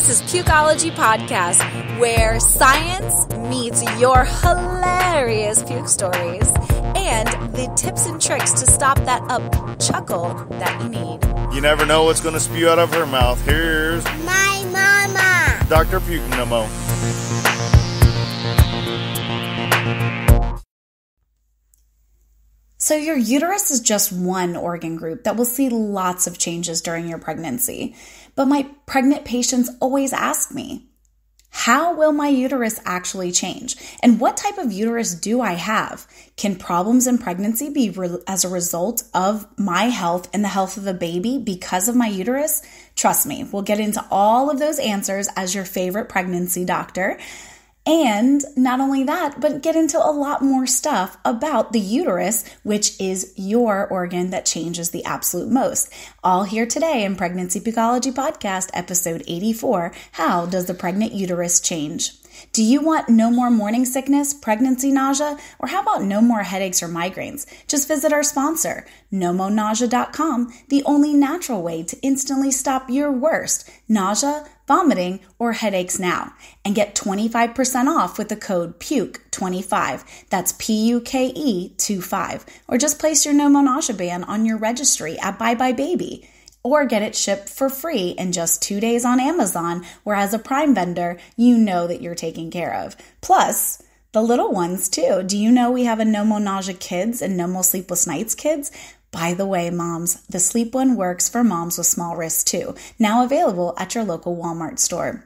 This is Pukeology Podcast, where science meets your hilarious puke stories and the tips and tricks to stop that up chuckle that you need. You never know what's going to spew out of her mouth. Here's My mama. Dr. Puke Nemo. So, your uterus is just one organ group that will see lots of changes during your pregnancy. But my pregnant patients always ask me, how will my uterus actually change? And what type of uterus do I have? Can problems in pregnancy be re- as a result of my health and the health of the baby because of my uterus? Trust me, we'll get into all of those answers as your favorite pregnancy doctor. And not only that, but get into a lot more stuff about the uterus, which is your organ that changes the absolute most. All here today in Pregnancy Pukeology Podcast, episode 84 How Does the Pregnant Uterus Change? Do you want no more morning sickness, pregnancy nausea, or how about no more headaches or migraines? Just visit our sponsor, nomonausea.com, the only natural way to instantly stop your worst nausea, vomiting, or headaches now. And get 25% off with the code PUKE25. That's P U K E 25. Or just place your Nomo Nausea band on your registry at buybuy BABY or get it shipped for free in just two days on Amazon, where as a Prime vendor, you know that you're taken care of. Plus, the little ones too. Do you know we have a No More Nausea Kids and No More Sleepless Nights Kids? By the way, moms, the sleep one works for moms with small wrists too. Now available at your local Walmart store.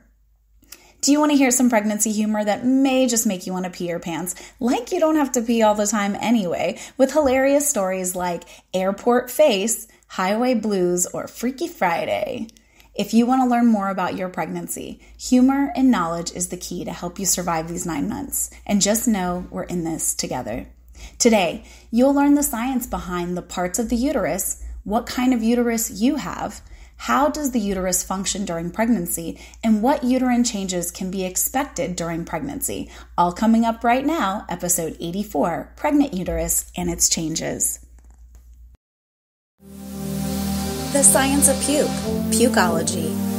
Do you want to hear some pregnancy humor that may just make you want to pee your pants? Like you don't have to pee all the time anyway, with hilarious stories like airport face, highway blues, or Freaky Friday. If you want to learn more about your pregnancy, humor and knowledge is the key to help you survive these nine months. And just know we're in this together. Today, you'll learn the science behind the parts of the uterus, what kind of uterus you have, how does the uterus function during pregnancy, and what uterine changes can be expected during pregnancy. All coming up right now, episode 84 Pregnant Uterus and its Changes. The science of puke, pukeology.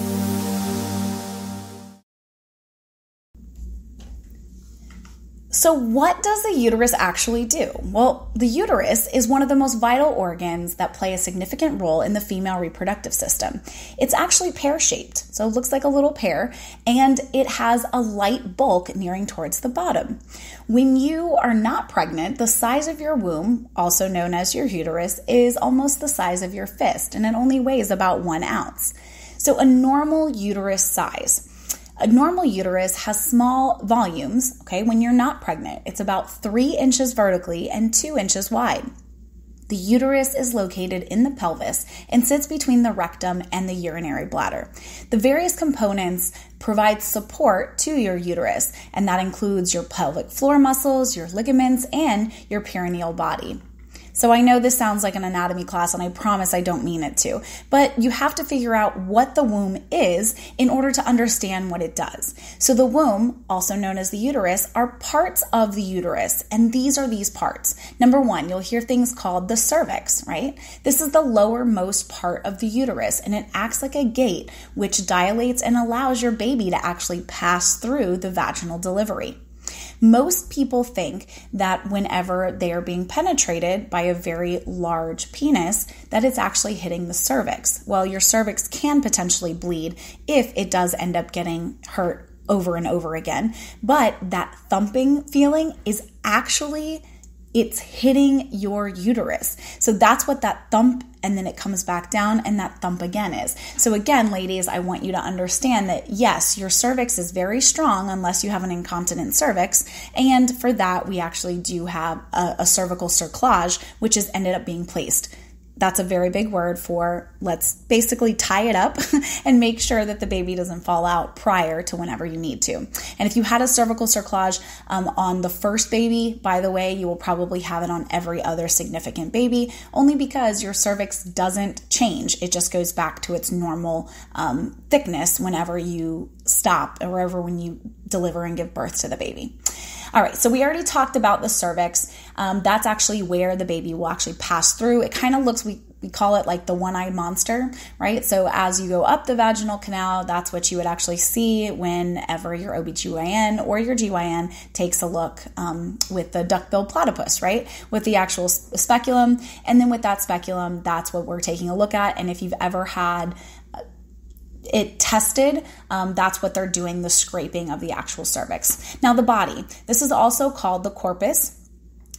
So, what does the uterus actually do? Well, the uterus is one of the most vital organs that play a significant role in the female reproductive system. It's actually pear shaped, so it looks like a little pear, and it has a light bulk nearing towards the bottom. When you are not pregnant, the size of your womb, also known as your uterus, is almost the size of your fist, and it only weighs about one ounce. So, a normal uterus size a normal uterus has small volumes, okay, when you're not pregnant. It's about three inches vertically and two inches wide. The uterus is located in the pelvis and sits between the rectum and the urinary bladder. The various components provide support to your uterus, and that includes your pelvic floor muscles, your ligaments, and your perineal body. So I know this sounds like an anatomy class, and I promise I don't mean it to, but you have to figure out what the womb is in order to understand what it does. So the womb, also known as the uterus, are parts of the uterus, and these are these parts. Number one, you'll hear things called the cervix, right? This is the lowermost part of the uterus, and it acts like a gate which dilates and allows your baby to actually pass through the vaginal delivery. Most people think that whenever they are being penetrated by a very large penis, that it's actually hitting the cervix. Well, your cervix can potentially bleed if it does end up getting hurt over and over again, but that thumping feeling is actually it's hitting your uterus. So that's what that thump and then it comes back down and that thump again is. So again, ladies, I want you to understand that yes, your cervix is very strong unless you have an incontinent cervix. And for that, we actually do have a, a cervical cerclage, which has ended up being placed that's a very big word for let's basically tie it up and make sure that the baby doesn't fall out prior to whenever you need to. And if you had a cervical cerclage um, on the first baby, by the way, you will probably have it on every other significant baby, only because your cervix doesn't change. It just goes back to its normal um, thickness whenever you stop or wherever when you deliver and give birth to the baby. All right, so we already talked about the cervix. Um, that's actually where the baby will actually pass through. It kind of looks, we, we call it like the one eyed monster, right? So as you go up the vaginal canal, that's what you would actually see whenever your OBGYN or your GYN takes a look um, with the duck-billed platypus, right? With the actual speculum. And then with that speculum, that's what we're taking a look at. And if you've ever had it tested, um, that's what they're doing the scraping of the actual cervix. Now, the body, this is also called the corpus.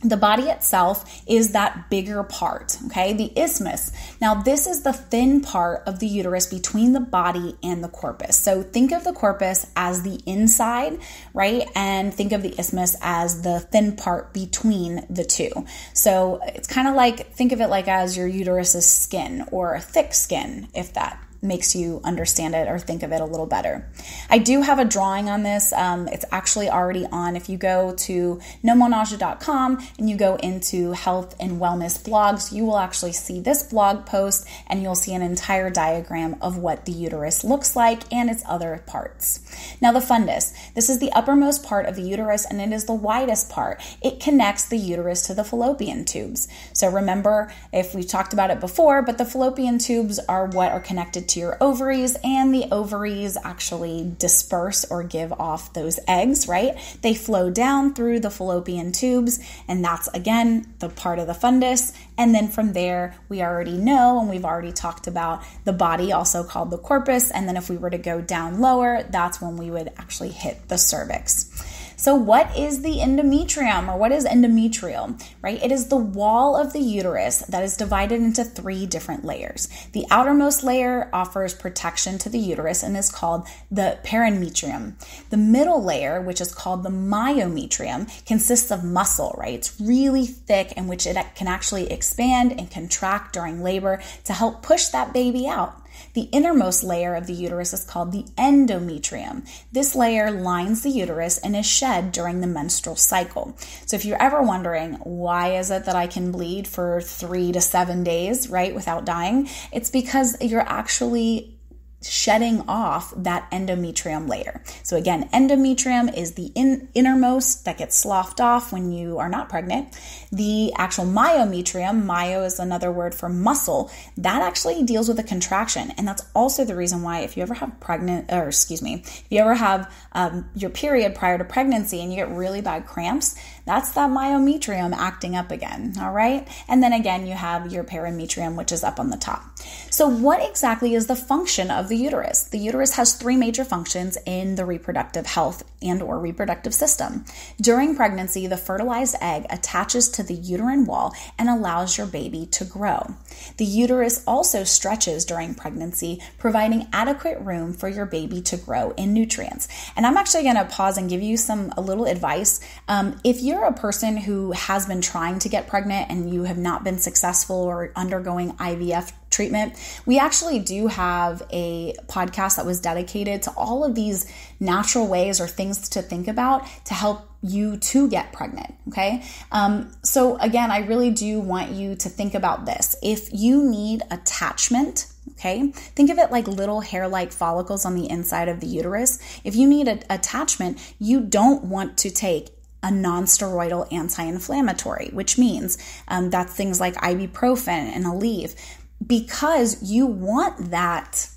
The body itself is that bigger part, okay? The isthmus. Now, this is the thin part of the uterus between the body and the corpus. So, think of the corpus as the inside, right? And think of the isthmus as the thin part between the two. So, it's kind of like, think of it like as your uterus's skin or a thick skin, if that makes you understand it or think of it a little better. I do have a drawing on this. Um, it's actually already on. If you go to nomonausea.com and you go into health and wellness blogs, you will actually see this blog post and you'll see an entire diagram of what the uterus looks like and its other parts. Now, the fundus. This is the uppermost part of the uterus and it is the widest part. It connects the uterus to the fallopian tubes. So remember, if we've talked about it before, but the fallopian tubes are what are connected to your ovaries, and the ovaries actually disperse or give off those eggs, right? They flow down through the fallopian tubes, and that's again the part of the fundus. And then from there, we already know, and we've already talked about the body, also called the corpus. And then if we were to go down lower, that's when we would actually hit the cervix. So, what is the endometrium or what is endometrial, right? It is the wall of the uterus that is divided into three different layers. The outermost layer offers protection to the uterus and is called the perimetrium. The middle layer, which is called the myometrium, consists of muscle, right? It's really thick in which it can actually expand and contract during labor to help push that baby out. The innermost layer of the uterus is called the endometrium. This layer lines the uterus and is shed during the menstrual cycle. So if you're ever wondering why is it that I can bleed for 3 to 7 days, right, without dying, it's because you're actually shedding off that endometrium layer. So again, endometrium is the in, innermost that gets sloughed off when you are not pregnant. The actual myometrium, myo is another word for muscle, that actually deals with a contraction. And that's also the reason why if you ever have pregnant, or excuse me, if you ever have um, your period prior to pregnancy and you get really bad cramps, that's that myometrium acting up again. All right. And then again, you have your perimetrium, which is up on the top. So what exactly is the function of the uterus? The uterus has three major functions in the reproductive health and or reproductive system. During pregnancy, the fertilized egg attaches to the uterine wall and allows your baby to grow. The uterus also stretches during pregnancy, providing adequate room for your baby to grow in nutrients. And I'm actually going to pause and give you some a little advice. Um, if you're a person who has been trying to get pregnant and you have not been successful or undergoing IVF treatment, we actually do have a podcast that was dedicated to all of these natural ways or things to think about to help you to get pregnant. Okay. Um, so, again, I really do want you to think about this. If you need attachment, Okay, think of it like little hair like follicles on the inside of the uterus. If you need an attachment, you don't want to take a non-steroidal anti-inflammatory, which means um, that's things like ibuprofen and Aleve. Because you want that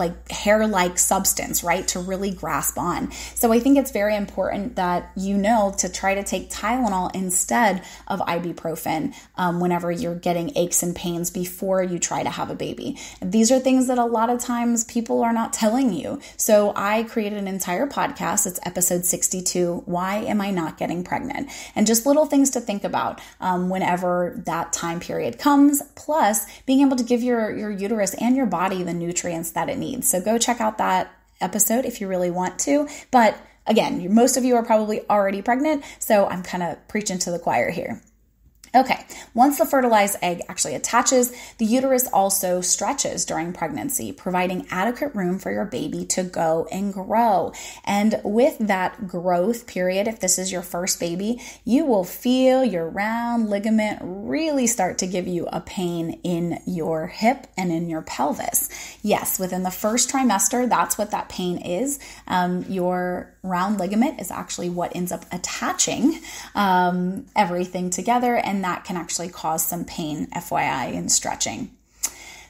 like hair like substance, right, to really grasp on. So I think it's very important that you know to try to take Tylenol instead of ibuprofen um, whenever you're getting aches and pains before you try to have a baby. These are things that a lot of times people are not telling you. So I created an entire podcast. It's episode 62 Why Am I Not Getting Pregnant? And just little things to think about um, whenever that time period comes, plus being able to give your, your uterus and your body the nutrients that it needs. So go check out that episode if you really want to. But again, most of you are probably already pregnant, so I'm kind of preaching to the choir here. Okay, once the fertilized egg actually attaches, the uterus also stretches during pregnancy, providing adequate room for your baby to go and grow. And with that growth period, if this is your first baby, you will feel your round ligament really start to give you a pain in your hip and in your pelvis. Yes, within the first trimester, that's what that pain is. Um, your round ligament is actually what ends up attaching um, everything together and that can actually cause some pain, FYI, in stretching.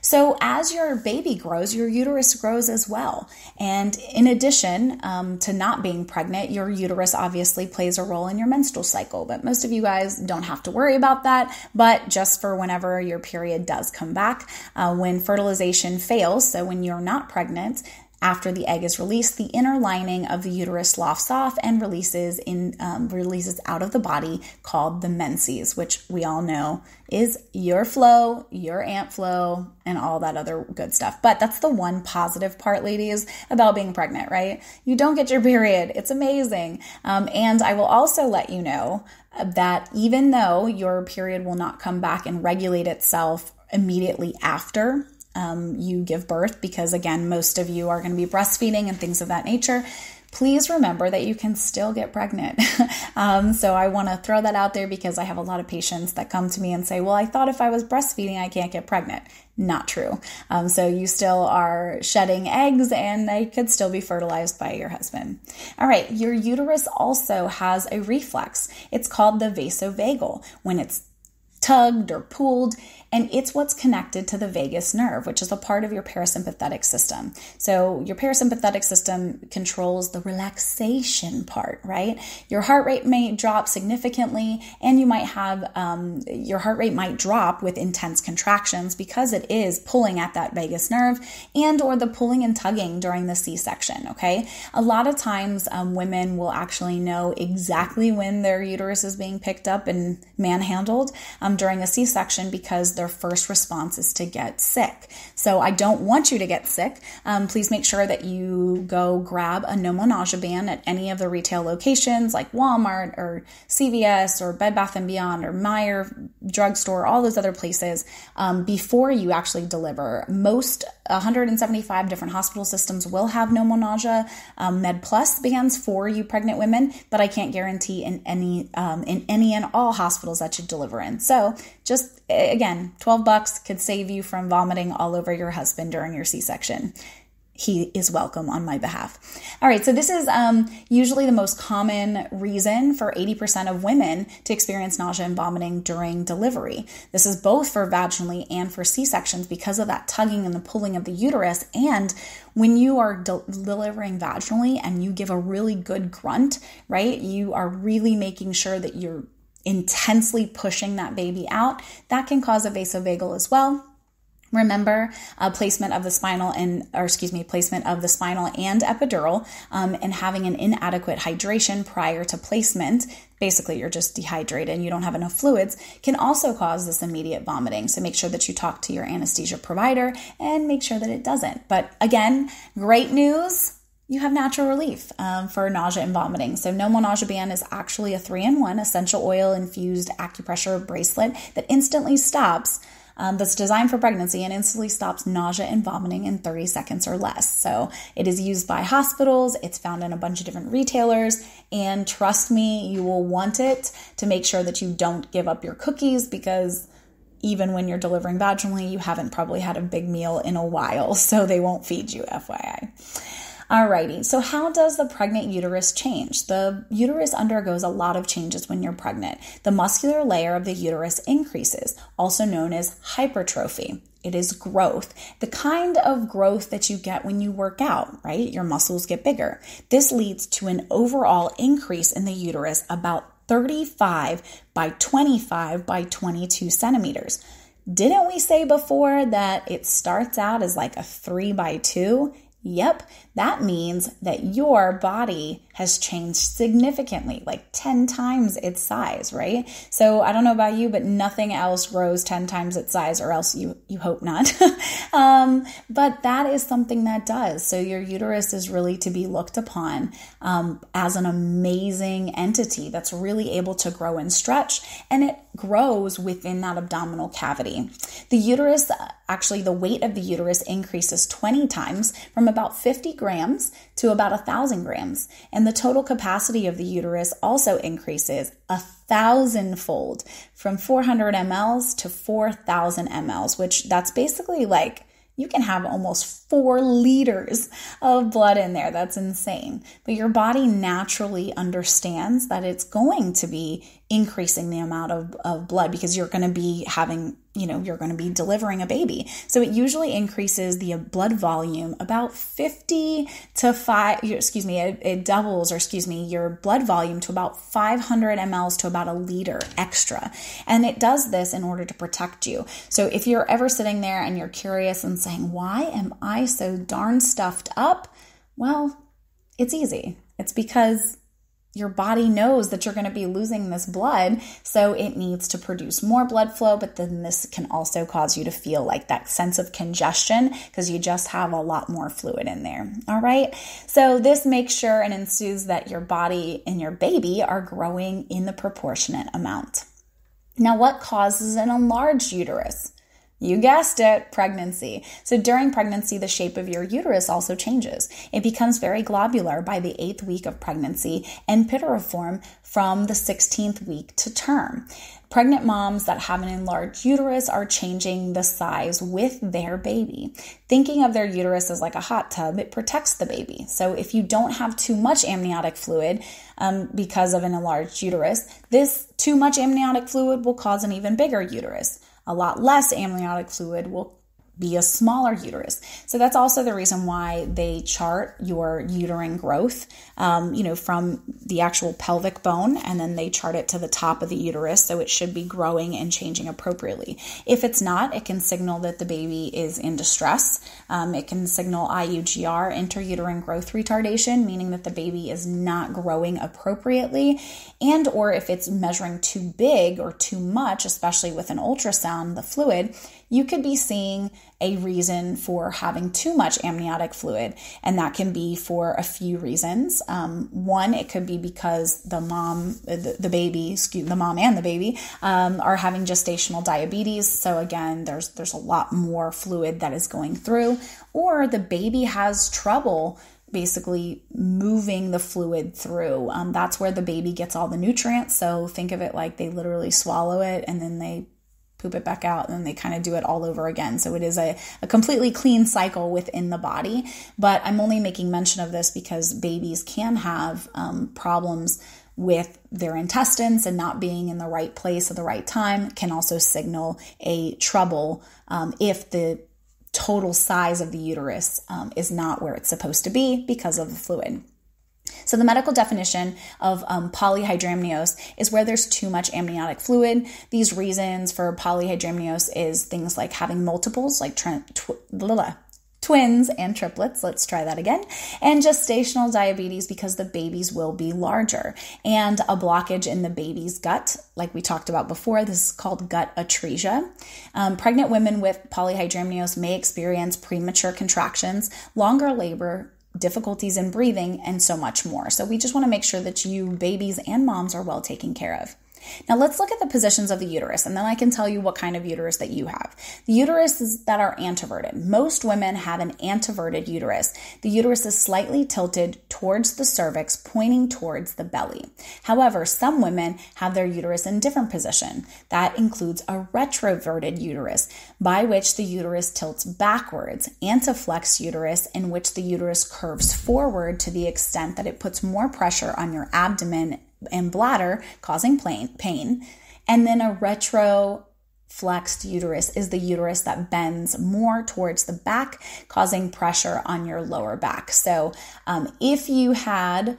So, as your baby grows, your uterus grows as well. And in addition um, to not being pregnant, your uterus obviously plays a role in your menstrual cycle. But most of you guys don't have to worry about that. But just for whenever your period does come back, uh, when fertilization fails, so when you're not pregnant, after the egg is released, the inner lining of the uterus lofts off and releases in um, releases out of the body called the menses, which we all know is your flow, your ant flow, and all that other good stuff. But that's the one positive part, ladies, about being pregnant, right? You don't get your period. It's amazing. Um, and I will also let you know that even though your period will not come back and regulate itself immediately after um, you give birth, because again, most of you are going to be breastfeeding and things of that nature. Please remember that you can still get pregnant. um, so I want to throw that out there because I have a lot of patients that come to me and say, Well, I thought if I was breastfeeding, I can't get pregnant. Not true. Um, so you still are shedding eggs and they could still be fertilized by your husband. All right, your uterus also has a reflex. It's called the vasovagal. When it's tugged or pulled, and it's what's connected to the vagus nerve, which is a part of your parasympathetic system. So, your parasympathetic system controls the relaxation part, right? Your heart rate may drop significantly, and you might have um, your heart rate might drop with intense contractions because it is pulling at that vagus nerve and or the pulling and tugging during the c-section okay a lot of times um, women will actually know exactly when their uterus is being picked up and manhandled um, during a c-section because their first response is to get sick. So I don't want you to get sick. Um, please make sure that you go grab a no more nausea ban at any of the retail locations like Walmart or CVS or Bed Bath and Beyond or Meijer drugstore, all those other places um, before you actually deliver. Most 175 different hospital systems will have no more nausea um, Med Plus bans for you pregnant women, but I can't guarantee in any um, in any and all hospitals that you deliver in. So just again, 12 bucks could save you from vomiting all over your husband during your C-section he is welcome on my behalf. All right, so this is um, usually the most common reason for 80% of women to experience nausea and vomiting during delivery. This is both for vaginally and for C sections because of that tugging and the pulling of the uterus. And when you are de- delivering vaginally and you give a really good grunt, right, you are really making sure that you're intensely pushing that baby out. That can cause a vasovagal as well. Remember uh, placement of the spinal and, or excuse me, placement of the spinal and epidural, um, and having an inadequate hydration prior to placement. Basically, you're just dehydrated and you don't have enough fluids, can also cause this immediate vomiting. So make sure that you talk to your anesthesia provider and make sure that it doesn't. But again, great news you have natural relief um, for nausea and vomiting. So, No More Nausea Band is actually a three in one essential oil infused acupressure bracelet that instantly stops um, that's designed for pregnancy and instantly stops nausea and vomiting in 30 seconds or less. So it is used by hospitals, it's found in a bunch of different retailers, and trust me, you will want it to make sure that you don't give up your cookies because even when you're delivering vaginally, you haven't probably had a big meal in a while, so they won't feed you, FYI. Alrighty, so how does the pregnant uterus change? The uterus undergoes a lot of changes when you're pregnant. The muscular layer of the uterus increases, also known as hypertrophy. It is growth, the kind of growth that you get when you work out, right? Your muscles get bigger. This leads to an overall increase in the uterus about 35 by 25 by 22 centimeters. Didn't we say before that it starts out as like a 3 by 2? Yep, that means that your body has changed significantly, like 10 times its size, right? So I don't know about you, but nothing else grows 10 times its size, or else you, you hope not. um, but that is something that does. So your uterus is really to be looked upon um, as an amazing entity that's really able to grow and stretch, and it grows within that abdominal cavity. The uterus, actually, the weight of the uterus increases 20 times from about 50 grams to about a 1,000 grams. And the total capacity of the uterus also increases a thousandfold from 400 mLs to 4,000 mLs, which that's basically like you can have almost four liters of blood in there. That's insane. But your body naturally understands that it's going to be increasing the amount of, of blood because you're going to be having, you know, you're going to be delivering a baby. So it usually increases the uh, blood volume about 50 to 5, excuse me, it, it doubles or excuse me, your blood volume to about 500 mLs to about a liter extra. And it does this in order to protect you. So if you're ever sitting there and you're curious and saying, why am I so darn stuffed up? Well, it's easy. It's because your body knows that you're going to be losing this blood, so it needs to produce more blood flow. But then this can also cause you to feel like that sense of congestion because you just have a lot more fluid in there. All right. So this makes sure and ensues that your body and your baby are growing in the proportionate amount. Now, what causes an enlarged uterus? You guessed it, pregnancy. So during pregnancy, the shape of your uterus also changes. It becomes very globular by the eighth week of pregnancy and pitariform from the 16th week to term. Pregnant moms that have an enlarged uterus are changing the size with their baby. Thinking of their uterus as like a hot tub, it protects the baby. So if you don't have too much amniotic fluid um, because of an enlarged uterus, this too much amniotic fluid will cause an even bigger uterus a lot less amniotic fluid will be a smaller uterus. So that's also the reason why they chart your uterine growth, um, you know, from the actual pelvic bone, and then they chart it to the top of the uterus. So it should be growing and changing appropriately. If it's not, it can signal that the baby is in distress. Um, it can signal IUGR, intrauterine growth retardation, meaning that the baby is not growing appropriately, and or if it's measuring too big or too much, especially with an ultrasound, the fluid you could be seeing a reason for having too much amniotic fluid, and that can be for a few reasons. Um, one, it could be because the mom, the, the baby, excuse the mom and the baby, um, are having gestational diabetes. So again, there's there's a lot more fluid that is going through, or the baby has trouble basically moving the fluid through. Um, that's where the baby gets all the nutrients. So think of it like they literally swallow it and then they poop it back out, and then they kind of do it all over again. So it is a, a completely clean cycle within the body. But I'm only making mention of this because babies can have um, problems with their intestines and not being in the right place at the right time can also signal a trouble um, if the total size of the uterus um, is not where it's supposed to be because of the fluid. So, the medical definition of um, polyhydramnios is where there's too much amniotic fluid. These reasons for polyhydramnios is things like having multiples, like tw- twins and triplets. Let's try that again. And gestational diabetes because the babies will be larger. And a blockage in the baby's gut, like we talked about before. This is called gut atresia. Um, pregnant women with polyhydramnios may experience premature contractions, longer labor, difficulties in breathing, and so much more. So we just want to make sure that you babies and moms are well taken care of. Now let's look at the positions of the uterus and then I can tell you what kind of uterus that you have. The uteruses that are anteverted. Most women have an anteverted uterus. The uterus is slightly tilted towards the cervix, pointing towards the belly. However, some women have their uterus in different position. That includes a retroverted uterus, by which the uterus tilts backwards, anteflex uterus, in which the uterus curves forward to the extent that it puts more pressure on your abdomen and bladder, causing pain. And then a retro flexed uterus is the uterus that bends more towards the back, causing pressure on your lower back. So, um, if you had,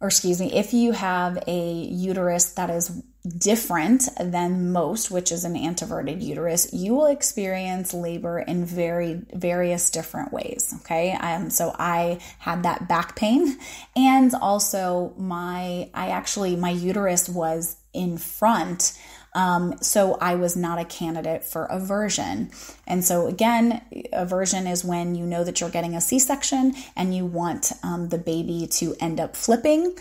or excuse me, if you have a uterus that is different than most, which is an anteverted uterus, you will experience labor in very various different ways. Okay, um, so I had that back pain, and also my I actually my uterus was in front. Um, so I was not a candidate for a version. And so again, a version is when you know that you're getting a C-section and you want um, the baby to end up flipping.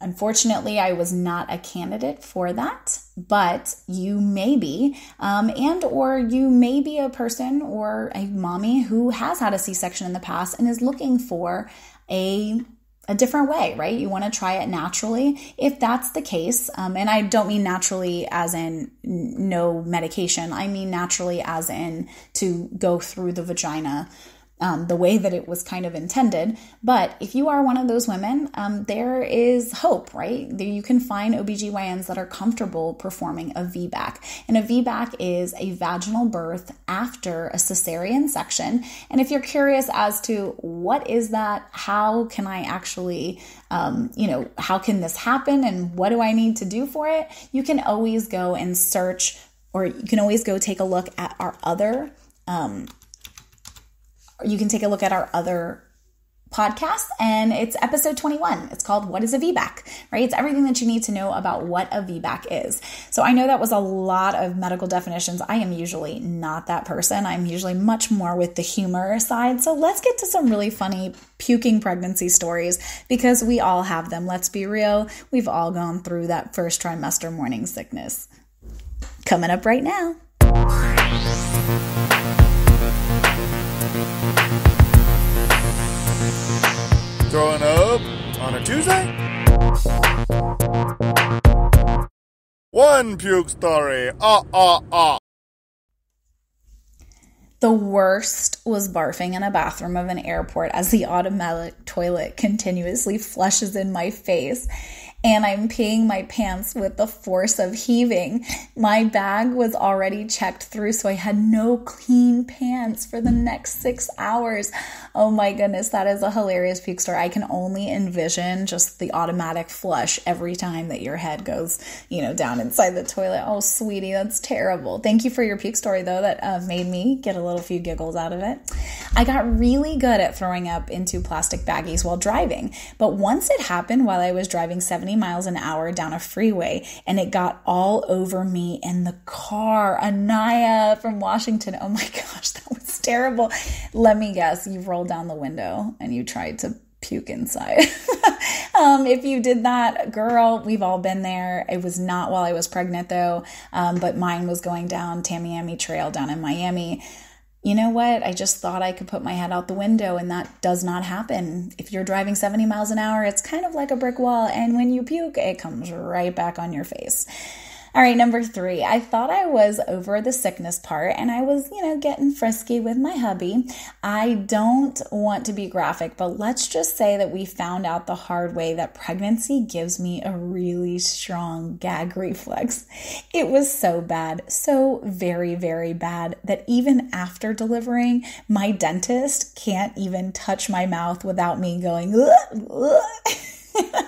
Unfortunately, I was not a candidate for that, but you may be, um, and or you may be a person or a mommy who has had a C-section in the past and is looking for a a different way, right? You want to try it naturally. If that's the case, um, and I don't mean naturally as in no medication, I mean naturally as in to go through the vagina um, the way that it was kind of intended. But if you are one of those women, um, there is hope, right? You can find OBGYNs that are comfortable performing a VBAC. And a VBAC is a vaginal birth after a cesarean section. And if you're curious as to what is that, how can I actually, um, you know, how can this happen and what do I need to do for it, you can always go and search or you can always go take a look at our other um, you can take a look at our other podcast and it's episode 21 it's called what is a vbac right? It's everything that you need to know about what a vbac is. So i know that was a lot of medical definitions. I am usually not that person. I'm usually much more with the humor side. So let's get to some really funny puking pregnancy stories because we all have them. Let's be real. We've all gone through that first trimester morning sickness. Coming up right now Throwing up on a Tuesday? One puke story. Ah, ah, ah. The worst was barfing in a bathroom of an airport as the automatic toilet continuously flushes in my face and I'm peeing my pants with the force of heaving. My bag was already checked through, so I had no clean pants for the next six hours. Oh my goodness, that is a hilarious puke story. I can only envision just the automatic flush every time that your head goes, you know, down inside the toilet. Oh, sweetie, that's terrible. Thank you for your puke story, though. That uh, made me get a little few giggles out of it. I got really good at throwing up into plastic baggies while driving, but once it happened while I was driving 70 miles an hour down a freeway and it got all over me in the car. Anaya from Washington. Oh my gosh, that was terrible. Let me guess, you rolled down the window and you tried to puke inside. um, if you did that, girl, we've all been there. It was not while I was pregnant though, um, but mine was going down Tamiami Trail down in Miami you know what? I just thought I could put my head out the window, and that does not happen. If you're driving 70 miles an hour, it's kind of like a brick wall, and when you puke, it comes right back on your face. All right, number three. I thought I was over the sickness part and I was, you know, getting frisky with my hubby. I don't want to be graphic, but let's just say that we found out the hard way that pregnancy gives me a really strong gag reflex. It was so bad, so very, very bad that even after delivering, my dentist can't even touch my mouth without me going, ugh, ugh.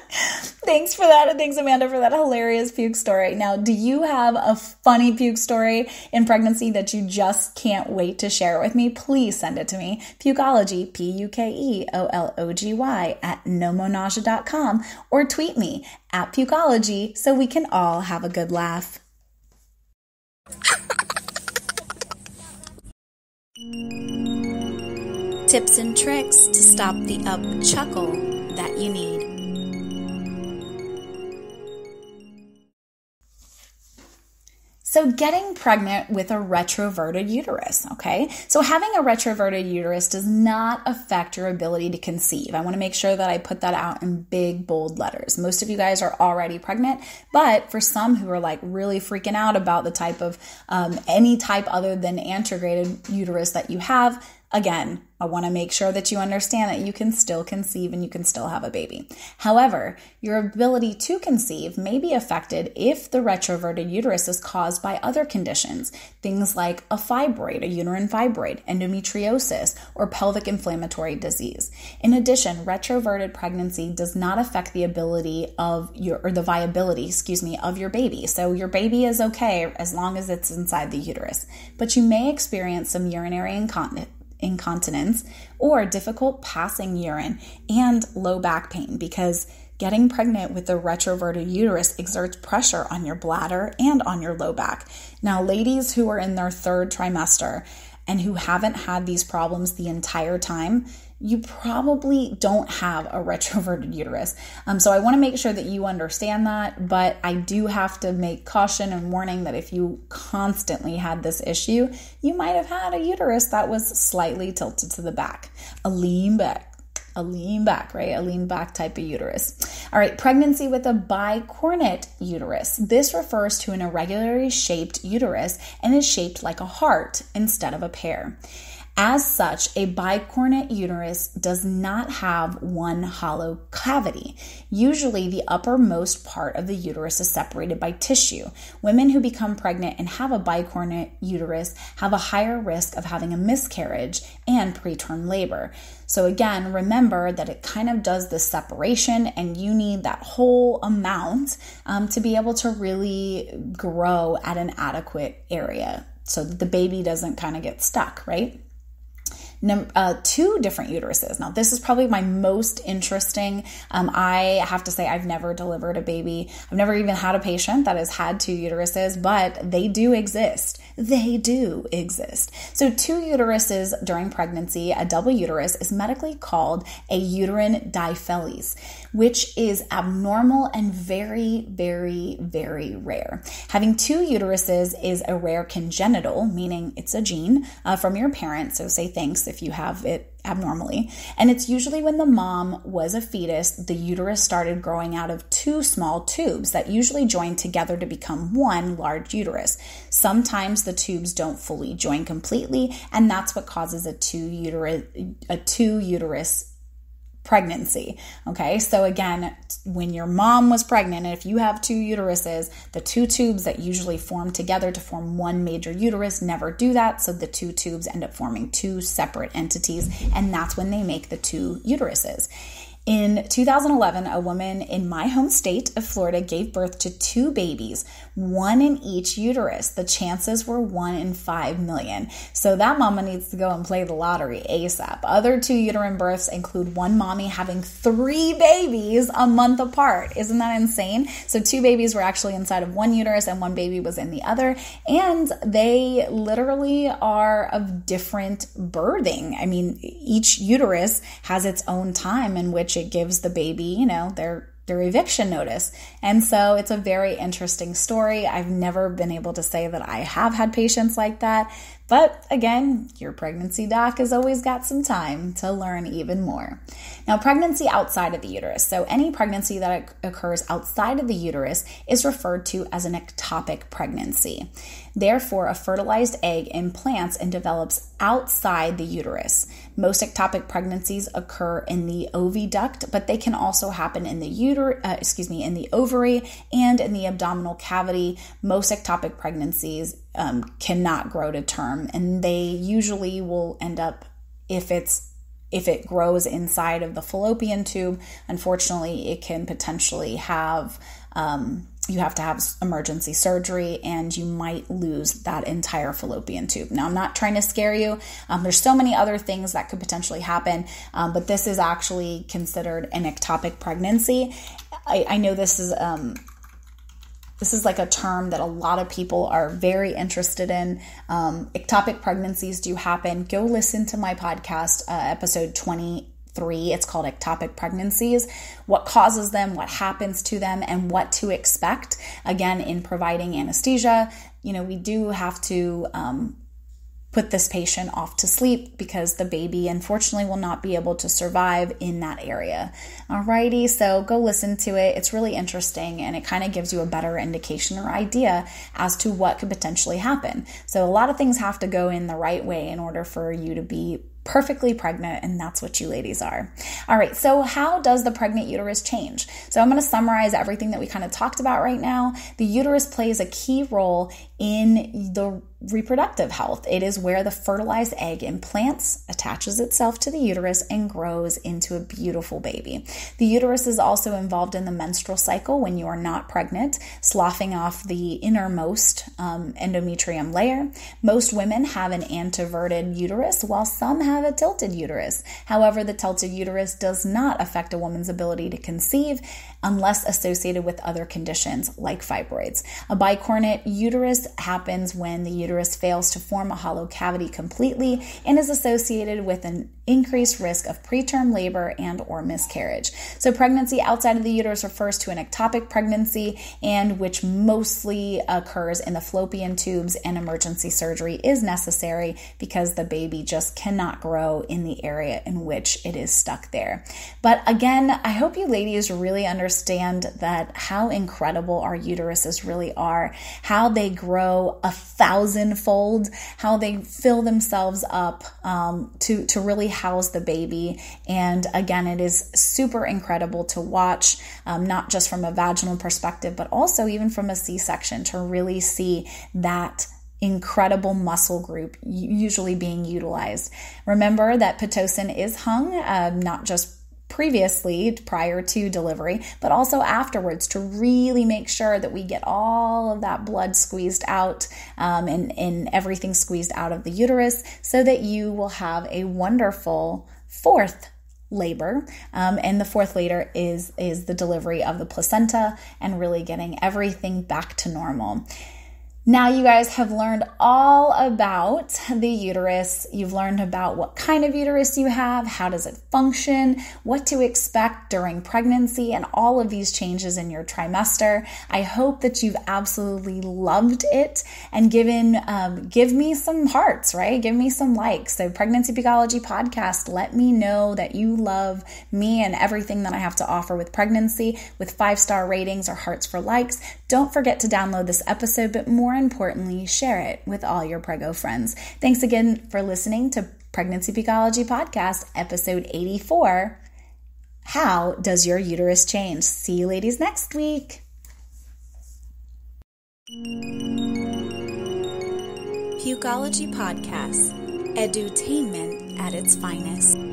thanks for that. And thanks, Amanda, for that hilarious puke story. Now, do you have a funny puke story in pregnancy that you just can't wait to share with me? Please send it to me. Pukeology, P U K E O L O G Y, at nomonausea.com or tweet me at Pukeology so we can all have a good laugh. Tips and tricks to stop the up chuckle that you need. So, getting pregnant with a retroverted uterus, okay? So, having a retroverted uterus does not affect your ability to conceive. I want to make sure that I put that out in big, bold letters. Most of you guys are already pregnant, but for some who are like really freaking out about the type of um, any type other than antegrated uterus that you have, Again, I want to make sure that you understand that you can still conceive and you can still have a baby. However, your ability to conceive may be affected if the retroverted uterus is caused by other conditions, things like a fibroid, a uterine fibroid, endometriosis, or pelvic inflammatory disease. In addition, retroverted pregnancy does not affect the ability of your or the viability, excuse me, of your baby. So your baby is okay as long as it's inside the uterus, but you may experience some urinary incontinence incontinence or difficult passing urine and low back pain because getting pregnant with a retroverted uterus exerts pressure on your bladder and on your low back. Now, ladies who are in their third trimester and who haven't had these problems the entire time, you probably don't have a retroverted uterus. Um, so I want to make sure that you understand that, but I do have to make caution and warning that if you constantly had this issue, you might have had a uterus that was slightly tilted to the back, a lean back. A lean back, right? A lean back type of uterus. All right, pregnancy with a bicornuate uterus. This refers to an irregularly shaped uterus and is shaped like a heart instead of a pear. As such, a bicornuate uterus does not have one hollow cavity. Usually, the uppermost part of the uterus is separated by tissue. Women who become pregnant and have a bicornuate uterus have a higher risk of having a miscarriage and preterm labor. So, again, remember that it kind of does the separation, and you need that whole amount um, to be able to really grow at an adequate area so that the baby doesn't kind of get stuck, right? Uh, two different uteruses. Now, this is probably my most interesting. Um, I have to say, I've never delivered a baby. I've never even had a patient that has had two uteruses, but they do exist. They do exist. So, two uteruses during pregnancy, a double uterus, is medically called a uterine didelphys, which is abnormal and very, very, very rare. Having two uteruses is a rare congenital, meaning it's a gene uh, from your parents. So, say thanks if you have it abnormally. And it's usually when the mom was a fetus, the uterus started growing out of two small tubes that usually join together to become one large uterus. Sometimes the tubes don't fully join completely, and that's what causes a two uterus a two uterus pregnancy. Okay, so again, when your mom was pregnant, and if you have two uteruses, the two tubes that usually form together to form one major uterus never do that. So the two tubes end up forming two separate entities, and that's when they make the two uteruses. In 2011, a woman in my home state of Florida gave birth to two babies, one in each uterus. The chances were one in five million. So that mama needs to go and play the lottery ASAP. Other two uterine births include one mommy having three babies a month apart. Isn't that insane? So two babies were actually inside of one uterus and one baby was in the other. And they literally are of different birthing. I mean, each uterus has its own time in which it gives the baby, you know, their their eviction notice. And so it's a very interesting story. I've never been able to say that I have had patients like that. But again, your pregnancy doc has always got some time to learn even more. Now, pregnancy outside of the uterus. So, any pregnancy that occurs outside of the uterus is referred to as an ectopic pregnancy. Therefore, a fertilized egg implants and develops outside the uterus. Most ectopic pregnancies occur in the oviduct, but they can also happen in the uter- uh, excuse me, in the ovary and in the abdominal cavity. Most ectopic pregnancies um, cannot grow to term, and they usually will end up if it's if it grows inside of the fallopian tube. Unfortunately, it can potentially have um, you have to have emergency surgery and you might lose that entire fallopian tube. Now, I'm not trying to scare you. Um, there's so many other things that could potentially happen, um, but this is actually considered an ectopic pregnancy. I, I know this is. This is like a term that a lot of people are very interested in. Um, ectopic pregnancies do happen. Go listen to my podcast, uh, episode 20 three. It's called ectopic pregnancies, what causes them, what happens to them, and what to expect. Again, in providing anesthesia, you know, we do have to um, put this patient off to sleep because the baby unfortunately will not be able to survive in that area. Alrighty, so go listen to it. It's really interesting and it kind of gives you a better indication or idea as to what could potentially happen. So, a lot of things have to go in the right way in order for you to be perfectly pregnant, and that's what you ladies are. All right, so how does the pregnant uterus change? So I'm going to summarize everything that we kind of talked about right now. The uterus plays a key role in the reproductive health. It is where the fertilized egg implants, attaches itself to the uterus, and grows into a beautiful baby. The uterus is also involved in the menstrual cycle when you are not pregnant, sloughing off the innermost um, endometrium layer. Most women have an anteverted uterus, while some have a tilted uterus. However, the tilted uterus does not affect a woman's ability to conceive unless associated with other conditions like fibroids. A bicornuate uterus happens when the uterus fails to form a hollow cavity completely and is associated with an increased risk of preterm labor and or miscarriage. So pregnancy outside of the uterus refers to an ectopic pregnancy and which mostly occurs in the fallopian tubes and emergency surgery is necessary because the baby just cannot grow in the area in which it is stuck there. But again, I hope you ladies really understand that how incredible our uteruses really are, how they grow a thousandfold, how they fill themselves up um, to, to really house the baby. And again, it is super incredible to watch, um, not just from a vaginal perspective, but also even from a C section to really see that incredible muscle group usually being utilized. Remember that Pitocin is hung, uh, not just previously prior to delivery, but also afterwards to really make sure that we get all of that blood squeezed out um, and, and everything squeezed out of the uterus so that you will have a wonderful fourth labor. Um, and the fourth labor is is the delivery of the placenta and really getting everything back to normal now, you guys have learned all about the uterus. You've learned about what kind of uterus you have, how does it function, what to expect during pregnancy, and all of these changes in your trimester. I hope that you've absolutely loved it and given, um, give me some hearts, right? Give me some likes. So, Pregnancy Pukeology Podcast, let me know that you love me and everything that I have to offer with pregnancy with five star ratings or hearts for likes. Don't forget to download this episode, but more importantly, share it with all your prego friends. Thanks again for listening to Pregnancy Pukeology Podcast, episode 84. How does your uterus change? See you ladies next week. Pukeology Podcast, edutainment at its finest.